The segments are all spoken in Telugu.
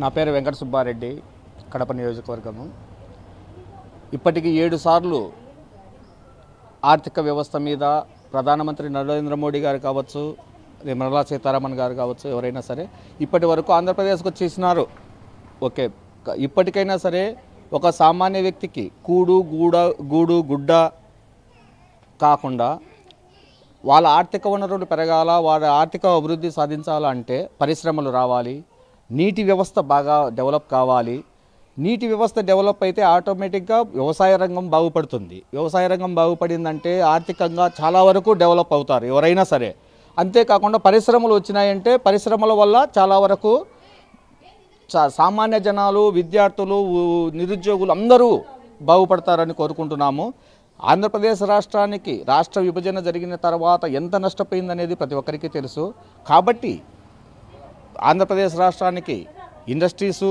నా పేరు వెంకట సుబ్బారెడ్డి కడప నియోజకవర్గము. ఇప్పటికి ఏడు సార్లు ఆర్థిక వ్యవస్థ మీద ప్రధానమంత్రి నరేంద్ర మోడీ గారు కావచ్చు నిర్మలా సీతారామన్ గారు కావచ్చు ఎవరైనా సరే ఇప్పటి వరకు ఆంధ్రప్రదేశ్కి వచ్చేసినారు. ఓకే ఇప్పటికైనా సరే ఒక సామాన్య వ్యక్తికి కూడు గూడ గూడు గుడ్డ కాకుండా వాళ్ళ ఆర్థిక వనరులు పెరగాల వాళ్ళ ఆర్థిక అభివృద్ధి సాధించాలంటే పరిశ్రమలు రావాలి నీటి వ్యవస్థ బాగా డెవలప్ కావాలి. నీటి వ్యవస్థ డెవలప్ అయితే ఆటోమేటిక్గా వ్యవసాయ రంగం బాగుపడుతుంది. వ్యవసాయ రంగం బాగుపడిందంటే ఆర్థికంగా చాలా వరకు డెవలప్ అవుతారు ఎవరైనా సరే. అంతేకాకుండా పరిశ్రమలు వచ్చినాయంటే పరిశ్రమల వల్ల చాలా వరకు సామాన్య జనాలు విద్యార్థులు నిరుద్యోగులు అందరూ బాగుపడతారని కోరుకుంటున్నాము. ఆంధ్రప్రదేశ్ రాష్ట్రానికి రాష్ట్ర విభజన జరిగిన తర్వాత ఎంత నష్టపోయిందనేది ప్రతి ఒక్కరికి తెలుసు. కాబట్టి ఆంధ్రప్రదేశ్ రాష్ట్రానికి ఇండస్ట్రీసు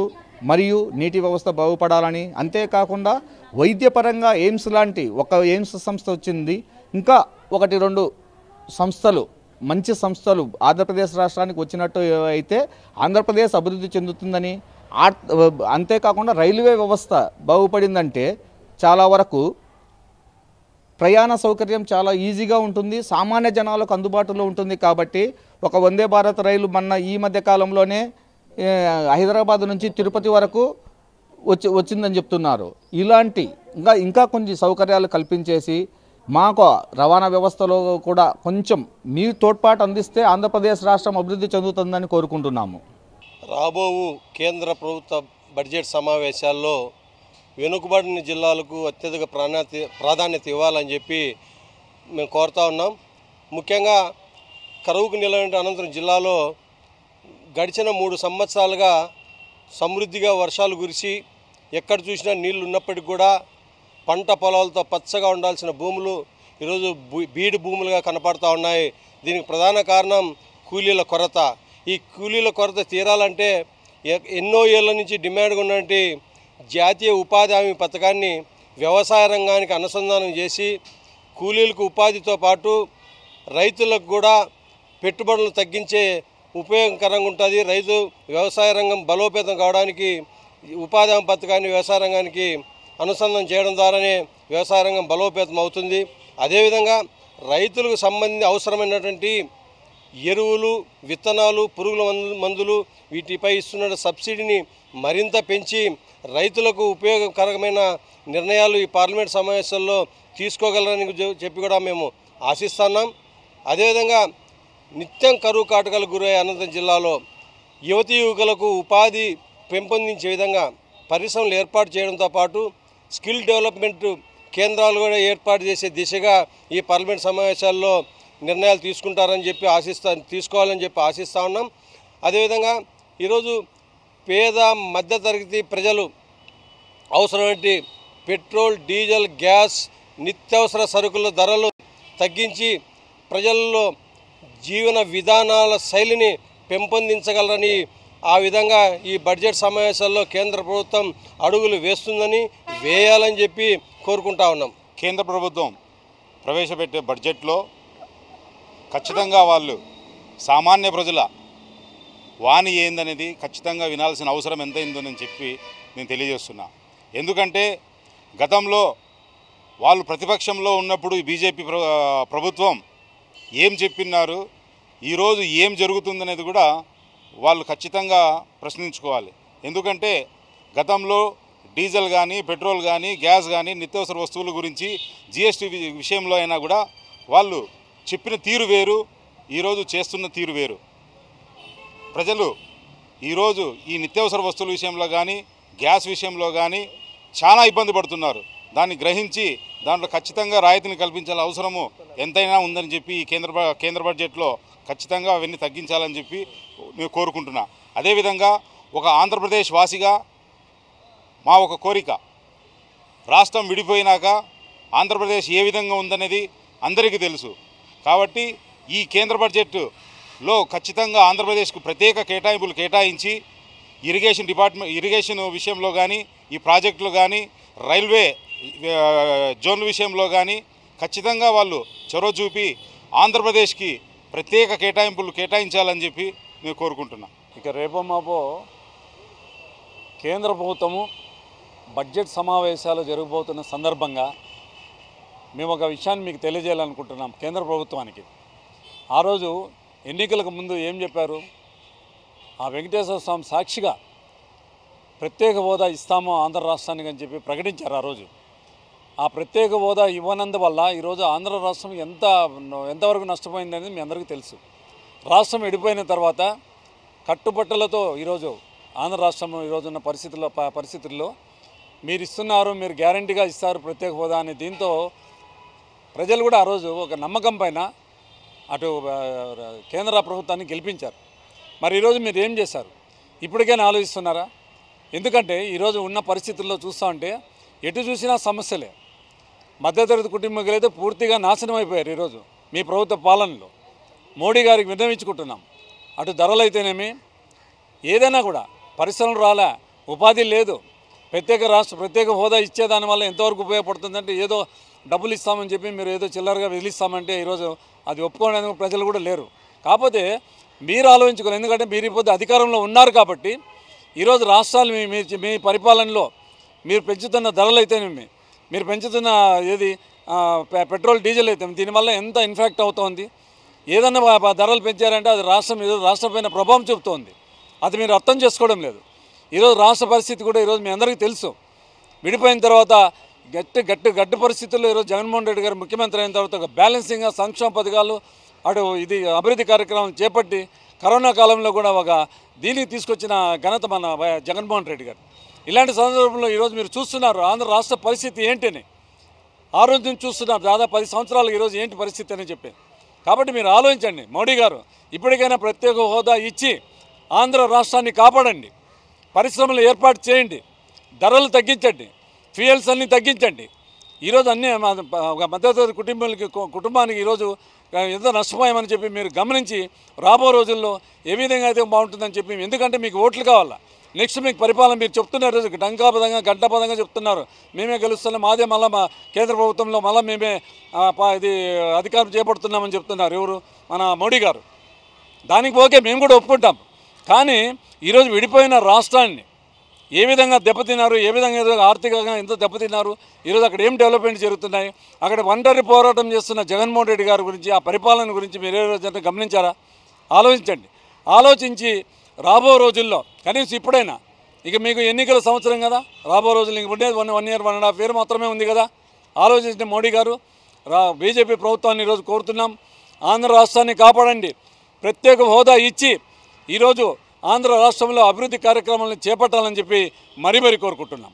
మరియు నీటి వ్యవస్థ బాగుపడాలని అంతేకాకుండా వైద్యపరంగా ఎయిమ్స్ లాంటి ఒక ఎయిమ్స్ సంస్థ వచ్చింది. ఇంకా ఒకటి రెండు సంస్థలు మంచి సంస్థలు ఆంధ్రప్రదేశ్ రాష్ట్రానికి వచ్చినట్టు అయితే ఆంధ్రప్రదేశ్ అభివృద్ధి చెందుతుందని అంతేకాకుండా రైల్వే వ్యవస్థ బాగుపడిందంటే చాలా వరకు ప్రయాణ సౌకర్యం చాలా ఈజీగా ఉంటుంది సామాన్య జనాలకు అందుబాటులో ఉంటుంది కాబట్టి ఒక వందే భారత్ రైలు మొన్న ఈ మధ్య కాలంలోనే హైదరాబాద్ నుంచి తిరుపతి వరకు వచ్చి వచ్చిందని చెప్తున్నారు. ఇలాంటి ఇంకా ఇంకా కొన్ని సౌకర్యాలు కల్పించేసి మాకు రవాణా వ్యవస్థలో కూడా కొంచెం మీ తోడ్పాటు అందిస్తే ఆంధ్రప్రదేశ్ రాష్ట్రం అభివృద్ధి చెందుతుందని కోరుకుంటున్నాము. రాబోవు కేంద్ర ప్రభుత్వ బడ్జెట్ సమావేశాల్లో వెనుకబడిన జిల్లాలకు అత్యధిక ప్రాణాత ప్రాధాన్యత ఇవ్వాలని చెప్పి మేము కోరుతా ఉన్నాం. ముఖ్యంగా కరువుకు నిలబడిన అనంతరం జిల్లాలో గడిచిన మూడు సంవత్సరాలుగా సమృద్ధిగా వర్షాలు కురిసి ఎక్కడ చూసినా నీళ్ళు ఉన్నప్పటికీ కూడా పంట పొలాలతో పచ్చగా ఉండాల్సిన భూములు ఈరోజు బీడు భూములుగా కనపడతా ఉన్నాయి. దీనికి ప్రధాన కారణం కూలీల కొరత. ఈ కూలీల కొరత తీరాలంటే ఎ- ఎన్నో ఏళ్ళ నుంచి డిమాండ్గా ఉన్నటువంటి జాతీయ ఉపాధి హామీ పథకాన్ని వ్యవసాయ రంగానికి అనుసంధానం చేసి కూలీలకు ఉపాధితో పాటు రైతులకు కూడా పెట్టుబడులు తగ్గించే ఉపయోగకరంగా ఉంటుంది. రైతు వ్యవసాయ రంగం బలోపేతం కావడానికి ఉపాధి హామీ పథకాన్ని వ్యవసాయ రంగానికి అనుసంధానం చేయడం ద్వారానే వ్యవసాయ రంగం బలోపేతం అవుతుంది. అదేవిధంగా రైతులకు సంబంధించి అవసరమైనటువంటి ఎరువులు విత్తనాలు పురుగుల మందు- మందులు వీటిపై ఇస్తున్న సబ్సిడీని మరింత పెంచి రైతులకు ఉపయోగకరమైన నిర్ణయాలు ఈ పార్లమెంట్ సమావేశాల్లో తీసుకోగలరని చెప్పి కూడా మేము ఆశిస్తున్నాం. అదేవిధంగా నిత్యం కరువు కాటకాలకు గురయ్యే అనంతరం జిల్లాలో యువతి యువకులకు ఉపాధి పెంపొందించే విధంగా పరిశ్రమలు ఏర్పాటు చేయడంతో పాటు స్కిల్ డెవలప్మెంట్ కేంద్రాలు కూడా ఏర్పాటు చేసే దిశగా ఈ పార్లమెంట్ సమావేశాల్లో నిర్ణయాలు తీసుకుంటారని చెప్పి ఆశిస్తా తీసుకోవాలని చెప్పి ఆశిస్తూ ఉన్నాం. అదేవిధంగా ఈరోజు పేద మధ్యతరగతి ప్రజలు అవసరమైన పెట్రోల్ డీజిల్ గ్యాస్ నిత్యావసర సరుకుల ధరలు తగ్గించి ప్రజల్లో జీవన విధానాల శైలిని పెంపొందించగలరని ఆ విధంగా ఈ బడ్జెట్ సమావేశాల్లో కేంద్ర ప్రభుత్వం అడుగులు వేస్తుందని వేయాలని చెప్పి కోరుకుంటా ఉన్నాం. కేంద్ర ప్రభుత్వం ప్రవేశపెట్టే బడ్జెట్లో ఖచ్చితంగా వాళ్ళు సామాన్య ప్రజల వాణి ఏందనేది ఖచ్చితంగా వినాల్సిన అవసరం ఎంతైందని చెప్పి నేను తెలియజేస్తున్నా. ఎందుకంటే గతంలో వాళ్ళు ప్రతిపక్షంలో ఉన్నప్పుడు బీజేపీ ప్ర ప్రభుత్వం ఏం చెప్పినారు ఈరోజు ఏం జరుగుతుందనేది కూడా వాళ్ళు ఖచ్చితంగా ప్రశ్నించుకోవాలి. ఎందుకంటే గతంలో డీజిల్ కానీ పెట్రోల్ కానీ గ్యాస్ కానీ నిత్యావసర వస్తువుల గురించి జిఎస్టీ విషయంలో అయినా కూడా వాళ్ళు చెప్పిన తీరు వేరు ఈరోజు చేస్తున్న తీరు వేరు. ప్రజలు ఈరోజు ఈ నిత్యావసర వస్తువుల విషయంలో కానీ గ్యాస్ విషయంలో కానీ చాలా ఇబ్బంది పడుతున్నారు. దాన్ని గ్రహించి దాంట్లో ఖచ్చితంగా రాయితీని కల్పించాల అవసరము ఎంతైనా ఉందని చెప్పి ఈ కేంద్ర కేంద్ర బడ్జెట్లో ఖచ్చితంగా అవన్నీ తగ్గించాలని చెప్పి నేను కోరుకుంటున్నా. అదేవిధంగా ఒక ఆంధ్రప్రదేశ్ వాసిగా మా ఒక కోరిక రాష్ట్రం విడిపోయినాక ఆంధ్రప్రదేశ్ ఏ విధంగా ఉందనేది అందరికీ తెలుసు. కాబట్టి ఈ కేంద్ర బడ్జెట్లో ఖచ్చితంగా ఆంధ్రప్రదేశ్కు ప్రత్యేక కేటాయింపులు కేటాయించి ఇరిగేషన్ డిపార్ట్మెంట్ ఇరిగేషన్ విషయంలో కానీ ఈ ప్రాజెక్టులు కానీ రైల్వే జోన్ల విషయంలో కానీ ఖచ్చితంగా వాళ్ళు చొరవ చూపి ఆంధ్రప్రదేశ్కి ప్రత్యేక కేటాయింపులు కేటాయించాలని చెప్పి నేను కోరుకుంటున్నాం. ఇక రేపో మాపో కేంద్ర ప్రభుత్వము బడ్జెట్ సమావేశాలు జరగబోతున్న సందర్భంగా మేము ఒక విషయాన్ని మీకు తెలియజేయాలనుకుంటున్నాం కేంద్ర ప్రభుత్వానికి. ఆ రోజు ఎన్నికలకు ముందు ఏం చెప్పారు? ఆ వెంకటేశ్వర స్వామి సాక్షిగా ప్రత్యేక హోదా ఇస్తాము ఆంధ్ర రాష్ట్రానికి అని చెప్పి ప్రకటించారు ఆ రోజు. ఆ ప్రత్యేక హోదా ఇవ్వనందువల్ల ఈరోజు ఆంధ్ర రాష్ట్రం ఎంత ఎంతవరకు నష్టపోయిందనేది మీ అందరికీ తెలుసు. రాష్ట్రం విడిపోయిన తర్వాత కట్టుబట్టలతో ఈరోజు ఆంధ్ర రాష్ట్రం ఈరోజు ఉన్న పరిస్థితుల్లో పరిస్థితుల్లో మీరు ఇస్తున్నారు మీరు గ్యారంటీగా ఇస్తారు ప్రత్యేక హోదా అనే. దీంతో ప్రజలు కూడా ఆ రోజు ఒక నమ్మకం పైన అటు కేంద్ర ప్రభుత్వాన్ని గెలిపించారు. మరి ఈరోజు మీరు ఏం చేశారు? ఇప్పటికైనా ఆలోచిస్తున్నారా? ఎందుకంటే ఈరోజు ఉన్న పరిస్థితుల్లో చూస్తూ ఉంటే ఎటు చూసినా సమస్యలే. మధ్యతరగతి కుటుంబీకులైతే పూర్తిగా నాశనం అయిపోయారు ఈరోజు మీ ప్రభుత్వ పాలనలో. మోడీ గారికి విన్నవించుకుంటున్నాం. అటు ధరలు అయితేనేమి? ఏదైనా కూడా పరిశ్రమలు రాలే ఉపాధి లేదు. ప్రత్యేక రాష్ట్ర ప్రత్యేక హోదా ఇచ్చే దానివల్ల ఎంతవరకు ఉపయోగపడుతుందంటే ఏదో డబ్బులు ఇస్తామని చెప్పి మీరు ఏదో చిల్లరగా వదిలిస్తామంటే ఈరోజు అది ఒప్పుకోవడానికి ప్రజలు కూడా లేరు. కాకపోతే మీరు ఆలోచించుకోవాలి. ఎందుకంటే మీరు ఇప్పుడు అధికారంలో ఉన్నారు కాబట్టి ఈరోజు రాష్ట్రాలు మీ మీ- పరిపాలనలో మీరు పెంచుతున్న ధరలు అయితేనేమి? మీరు పెంచుతున్న ఏది? పె- పెట్రోల్ డీజిల్ అయితే దీనివల్ల ఎంత ఇన్ఫాక్ట్ అవుతోంది? ఏదన్నా ధరలు పెంచారంటే అది రాష్ట్రం ఈరోజు రాష్ట్రం పైన ప్రభావం చూపుతోంది. అది మీరు అర్థం చేసుకోవడం లేదు. ఈరోజు రాష్ట్ర పరిస్థితి కూడా ఈరోజు మీ అందరికీ తెలుసు. విడిపోయిన తర్వాత గట్టి గట్టి గట్టి పరిస్థితుల్లో ఈరోజు జగన్మోహన్ రెడ్డి గారు ముఖ్యమంత్రి అయిన తర్వాత ఒక బ్యాలెన్సింగ్గా సంక్షేమ పథకాలు అటు ఇది అభివృద్ధి కార్యక్రమం చేపట్టి కరోనా కాలంలో కూడా ఒక దీనికి తీసుకొచ్చిన ఘనత మన జగన్మోహన్ రెడ్డి గారు. ఇలాంటి సందర్భంలో ఈరోజు మీరు చూస్తున్నారు ఆంధ్ర రాష్ట్ర పరిస్థితి ఏంటని. ఆ రోజు నుంచి చూస్తున్నారు దాదాపు పది సంవత్సరాలు ఈరోజు ఏంటి పరిస్థితి అని చెప్పి. కాబట్టి మీరు ఆలోచించండి మోడీ గారు ఇప్పటికైనా ప్రత్యేక హోదా ఇచ్చి ఆంధ్ర రాష్ట్రాన్ని కాపాడండి పరిశ్రమలు ఏర్పాటు చేయండి ధరలు తగ్గించండి ఫ్యూయల్స్ అన్నీ తగ్గించండి. ఈరోజు అన్నీ మా- ఒక మధ్యతరగతి కుటుంబాలకి కు- కుటుంబానికి ఈరోజు ఎంత నష్టపోయామని చెప్పి మీరు గమనించి రాబో రోజుల్లో ఏ విధంగా అయితే బాగుంటుందని చెప్పి ఎందుకంటే మీకు ఓట్లు కావాలా? నెక్స్ట్ మీకు పరిపాలన మీరు చెప్తున్నారు రోజు డంకాపదంగా గంటపదంగా చెప్తున్నారు. మేమే గెలుస్తున్నాం మాదే మళ్ళీ మా కేంద్ర ప్రభుత్వంలో మళ్ళీ మేమే పా- ఇది అధికారం చేపడుతున్నామని చెప్తున్నారు ఎవరు? మన మోడీ గారు. దానికి ఓకే మేము కూడా ఒప్పుకుంటాం. కానీ ఈరోజు విడిపోయిన రాష్ట్రాన్ని ఏ విధంగా దెబ్బతిన్నారు ఏ విధంగా ఆర్థికంగా ఎంత దెబ్బతిన్నారు ఈరోజు అక్కడ ఏం డెవలప్మెంట్ జరుగుతున్నాయి? అక్కడ ఒంటరి పోరాటం చేస్తున్న జగన్మోహన్ రెడ్డి గారి గురించి ఆ పరిపాలన గురించి మీరు ఏ రోజు గమనించారా? ఆలోచించండి. ఆలోచించి రాబో రోజుల్లో కనీసం ఇప్పుడైనా ఇక మీకు ఎన్నికల సంవత్సరం కదా రాబో రోజులు ఇంక ఉండేది one one year one and half year మాత్రమే ఉంది కదా. ఆలోచించిన మోడీ గారు రా బీజేపీ ప్రభుత్వాన్ని ఈరోజు కోరుతున్నాం. ఆంధ్ర రాష్ట్రాన్ని కాపాడండి. ప్రత్యేక హోదా ఇచ్చి ఈరోజు ఆంధ్ర రాష్ట్రంలో అభివృద్ధి కార్యక్రమాలను చేపట్టాలని చెప్పి మరీ మరీ కోరుకుంటున్నాం.